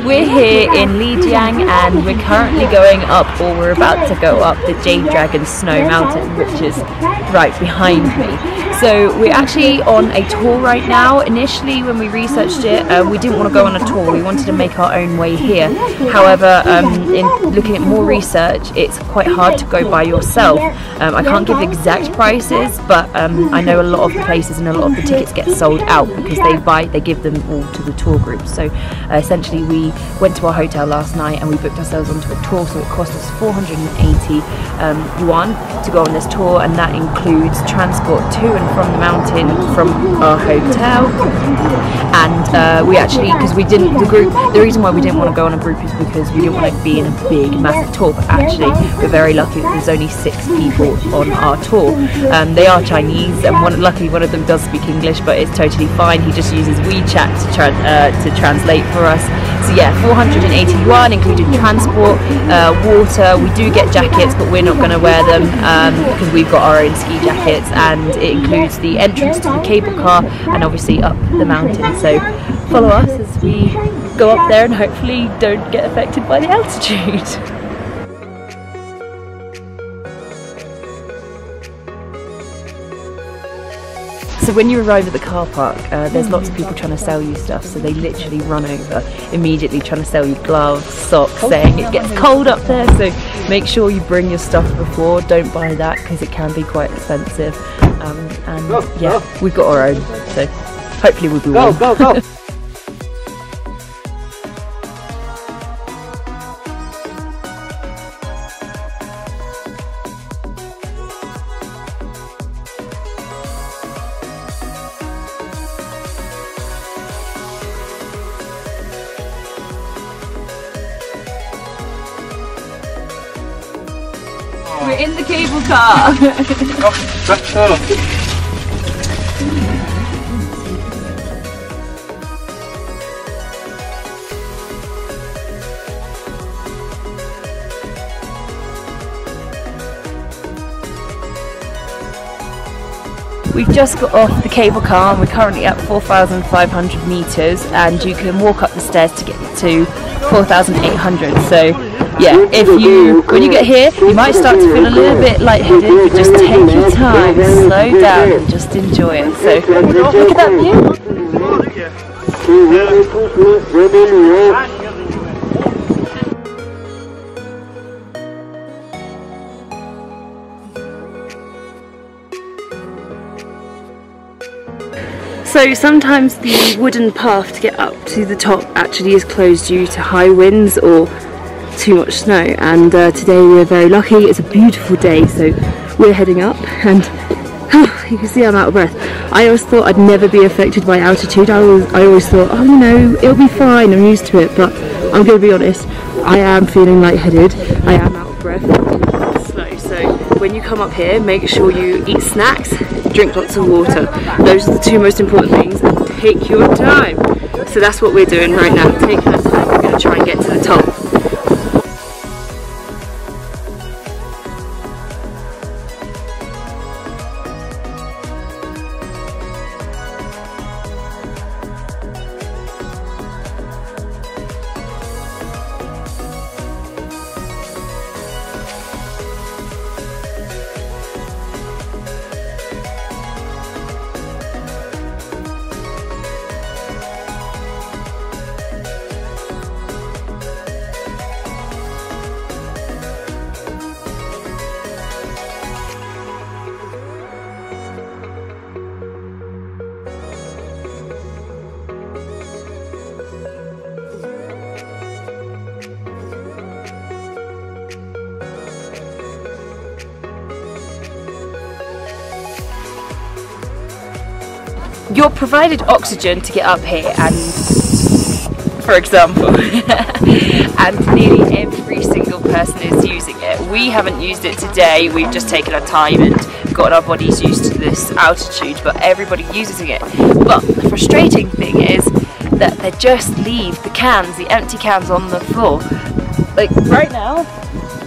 we're here in Lijiang and we're currently going up or we're about to go up the Jade Dragon Snow Mountain which is right behind me. So we're actually on a tour right now. Initially when we researched it uh, we didn't want to go on a tour, we wanted to make our own way here. However um, in looking at more research it's quite hard to go by yourself. Um, I can't give exact prices but um, I know a lot of the places and a lot of the tickets get sold out because they buy they give them all to the tour group. So uh, essentially we went to our hotel last night and we booked ourselves onto a tour so it cost us 480 um, yuan to go on this tour and that includes transport to and from the mountain from our hotel. And uh, we actually because we didn't the group the reason why we didn't want to go on a group is because we didn't want to be in a big massive tour but actually we're very lucky that there's only six people on our tour. Um, they are Chinese and one, luckily one of them does speak English but it's totally fine. He just uses WeChat to, tra uh, to translate for us so yeah 480 yuan including transport uh, water. We do get jackets but we're not going to wear them um, because we've got our own ski jackets and it includes the entrance to the cable car and obviously up the mountain. So follow us as we go up there and hopefully don't get affected by the altitude So when you arrive at the car park, uh, there's lots of people trying to sell you stuff. So they literally run over immediately trying to sell you gloves, socks, saying it gets cold up there. So make sure you bring your stuff before. Don't buy that because it can be quite expensive. Um, and yeah, we've got our own. So hopefully we'll be warm. Go, go, We're in the cable car. Oh, We've just got off the cable car and we're currently at 4,500 metres and you can walk up the stairs to get to 4,800 so yeah, if you when you get here, you might start to feel a little bit lightheaded, but just take your time, slow down, and just enjoy it. So look at that view. So sometimes the wooden path to get up to the top actually is closed due to high winds or too much snow and uh, today we're very lucky. It's a beautiful day so we're heading up and you can see I'm out of breath. I always thought I'd never be affected by altitude. I always, I always thought oh you know it'll be fine I'm used to it but I'm gonna be honest I am feeling lightheaded. I am out of breath slow. So when you come up here make sure you eat snacks drink lots of water. Those are the two most important things and take your time. So that's what we're doing right now. Take our time we're going to try and get to the top you're provided oxygen to get up here and for example and nearly every single person is using it. We haven't used it today. We've just taken our time and gotten our bodies used to this altitude but everybody uses it. But the frustrating thing is that they just leave the cans the empty cans on the floor. Like right now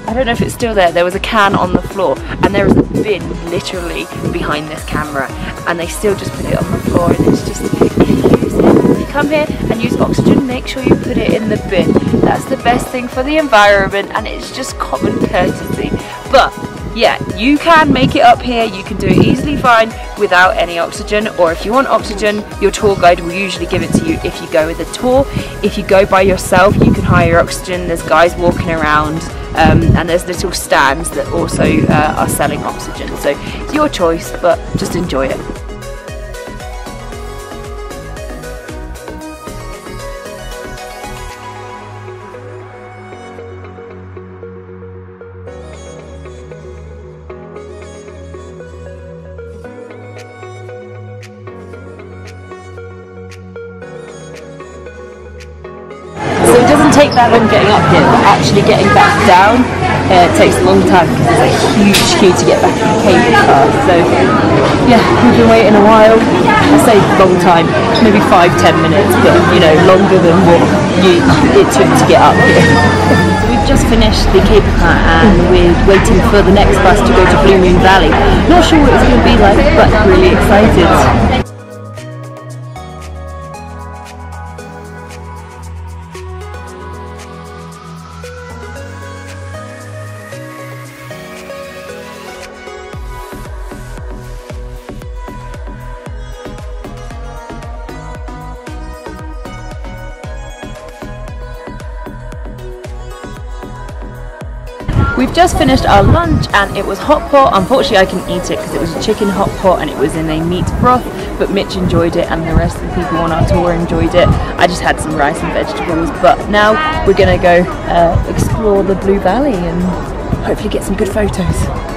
I don't know if it's still there, there was a can on the floor and there is a bin literally behind this camera and they still just put it on the floor and it's just, if you come here and use oxygen, make sure you put it in the bin. That's the best thing for the environment and it's just common courtesy. But yeah, you can make it up here, you can do it easily fine without any oxygen, or if you want oxygen, your tour guide will usually give it to you if you go with a tour. If you go by yourself, you can hire oxygen, there's guys walking around, um, and there's little stands that also uh, are selling oxygen. So it's your choice, but just enjoy it. That long getting up here, but actually getting back down uh, takes a long time because there's a huge queue to get back in the cable car. So yeah, we've been waiting a while. I say long time, maybe five, ten minutes, but you know, longer than what you, it took to get up here. we've just finished the cable car and we're waiting for the next bus to go to Blue Moon Valley. Not sure what it's going to be like, but really excited. We've just finished our lunch and it was hot pot. Unfortunately I couldn't eat it because it was a chicken hot pot and it was in a meat broth but Mitch enjoyed it and the rest of the people on our tour enjoyed it. I just had some rice and vegetables but now we're to go uh, explore the Blue Valley and hopefully get some good photos.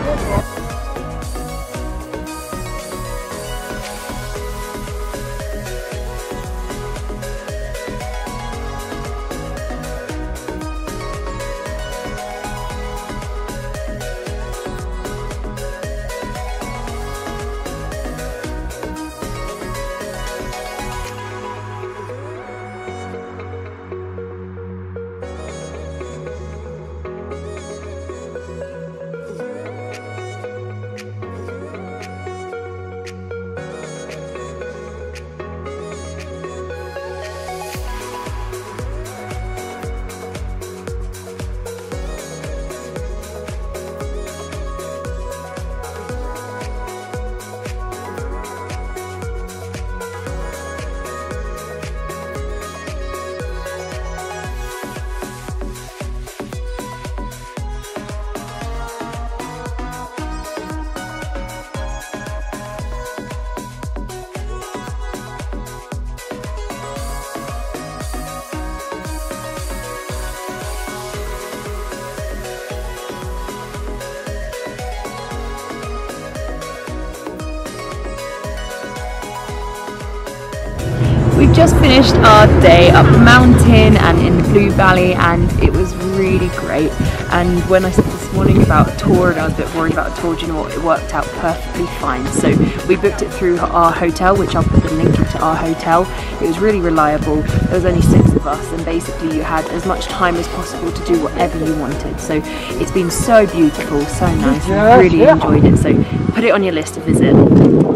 We've just finished our day up the mountain and in the Blue Valley and it was really great and when I said this morning about a tour and I was a bit worried about a tour, do you know what, it worked out perfectly fine. So we booked it through our hotel, which I'll put the link into our hotel. It was really reliable, there was only six of us and basically you had as much time as possible to do whatever you wanted. So it's been so beautiful, so nice, I really enjoyed it. So put it on your list to visit.